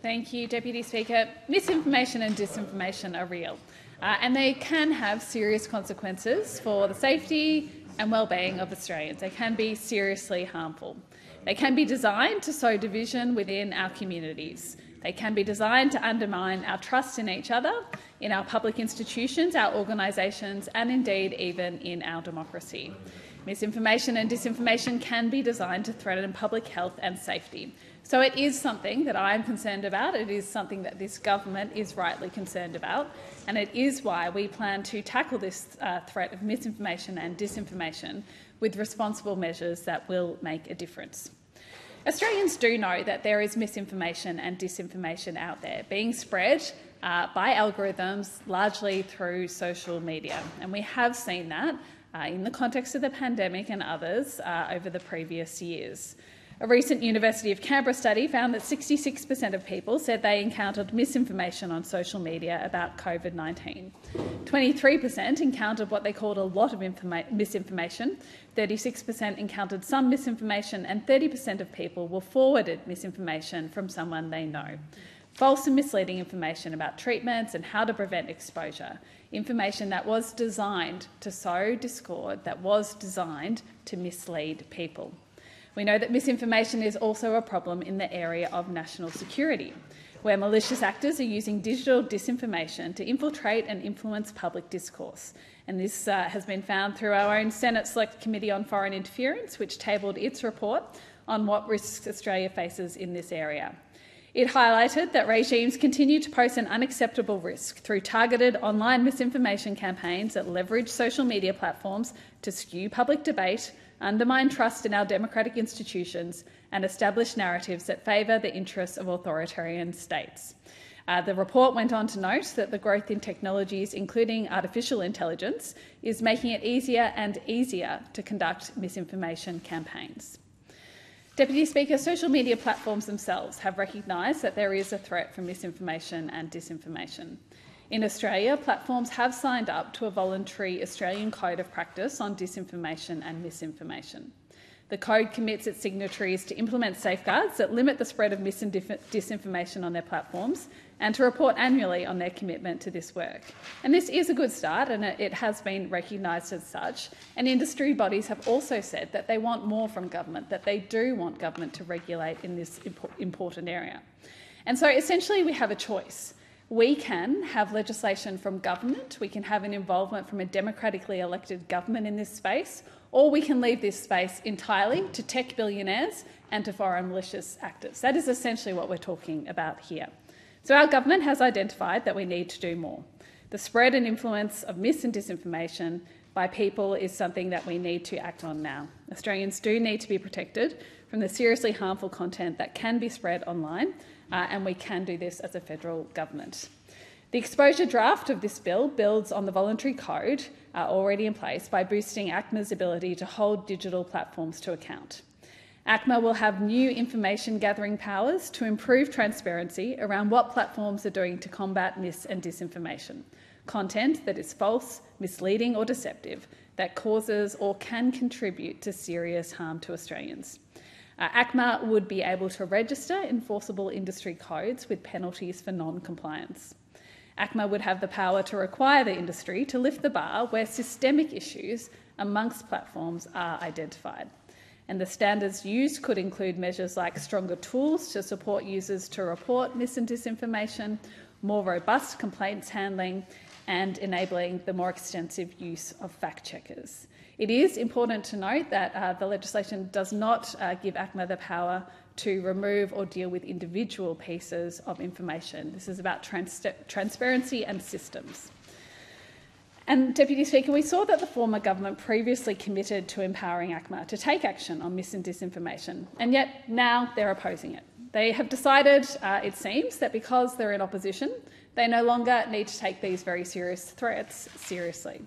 Thank you, Deputy Speaker. Misinformation and disinformation are real, uh, and they can have serious consequences for the safety and well-being of Australians. They can be seriously harmful. They can be designed to sow division within our communities. They can be designed to undermine our trust in each other, in our public institutions, our organisations, and indeed even in our democracy. Misinformation and disinformation can be designed to threaten public health and safety. So it is something that I am concerned about. It is something that this government is rightly concerned about. And it is why we plan to tackle this uh, threat of misinformation and disinformation with responsible measures that will make a difference. Australians do know that there is misinformation and disinformation out there being spread uh, by algorithms largely through social media. And we have seen that uh, in the context of the pandemic and others uh, over the previous years. A recent University of Canberra study found that 66% of people said they encountered misinformation on social media about COVID 19. 23% encountered what they called a lot of misinformation, 36% encountered some misinformation, and 30% of people were forwarded misinformation from someone they know. False and misleading information about treatments and how to prevent exposure. Information that was designed to sow discord, that was designed to mislead people. We know that misinformation is also a problem in the area of national security, where malicious actors are using digital disinformation to infiltrate and influence public discourse. And this uh, has been found through our own Senate Select Committee on Foreign Interference, which tabled its report on what risks Australia faces in this area. It highlighted that regimes continue to pose an unacceptable risk through targeted online misinformation campaigns that leverage social media platforms to skew public debate, undermine trust in our democratic institutions, and establish narratives that favour the interests of authoritarian states. Uh, the report went on to note that the growth in technologies, including artificial intelligence, is making it easier and easier to conduct misinformation campaigns. Deputy Speaker, social media platforms themselves have recognised that there is a threat from misinformation and disinformation. In Australia, platforms have signed up to a voluntary Australian Code of Practice on disinformation and misinformation. The code commits its signatories to implement safeguards that limit the spread of mis and disinformation on their platforms and to report annually on their commitment to this work. And this is a good start and it has been recognised as such. And industry bodies have also said that they want more from government, that they do want government to regulate in this important area. And so essentially we have a choice. We can have legislation from government, we can have an involvement from a democratically elected government in this space, or we can leave this space entirely to tech billionaires and to foreign malicious actors. That is essentially what we're talking about here. So our government has identified that we need to do more. The spread and influence of mis and disinformation by people is something that we need to act on now. Australians do need to be protected from the seriously harmful content that can be spread online, uh, and we can do this as a federal government. The exposure draft of this bill builds on the voluntary code uh, already in place by boosting ACMA's ability to hold digital platforms to account. ACMA will have new information gathering powers to improve transparency around what platforms are doing to combat mis and disinformation, content that is false, misleading, or deceptive that causes or can contribute to serious harm to Australians. Uh, ACMA would be able to register enforceable industry codes with penalties for non compliance. ACMA would have the power to require the industry to lift the bar where systemic issues amongst platforms are identified. And the standards used could include measures like stronger tools to support users to report mis and disinformation, more robust complaints handling, and enabling the more extensive use of fact checkers. It is important to note that uh, the legislation does not uh, give ACMA the power to remove or deal with individual pieces of information. This is about trans transparency and systems. And Deputy Speaker, we saw that the former government previously committed to empowering ACMA to take action on mis and disinformation, and yet now they're opposing it. They have decided, uh, it seems, that because they're in opposition, they no longer need to take these very serious threats seriously.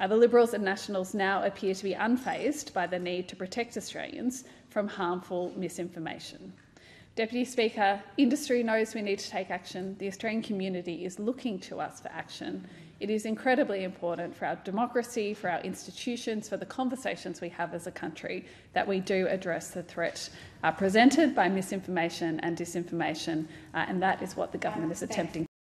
Uh, the Liberals and Nationals now appear to be unfazed by the need to protect Australians from harmful misinformation. Deputy Speaker, industry knows we need to take action. The Australian community is looking to us for action. It is incredibly important for our democracy, for our institutions, for the conversations we have as a country that we do address the threat uh, presented by misinformation and disinformation, uh, and that is what the government is attempting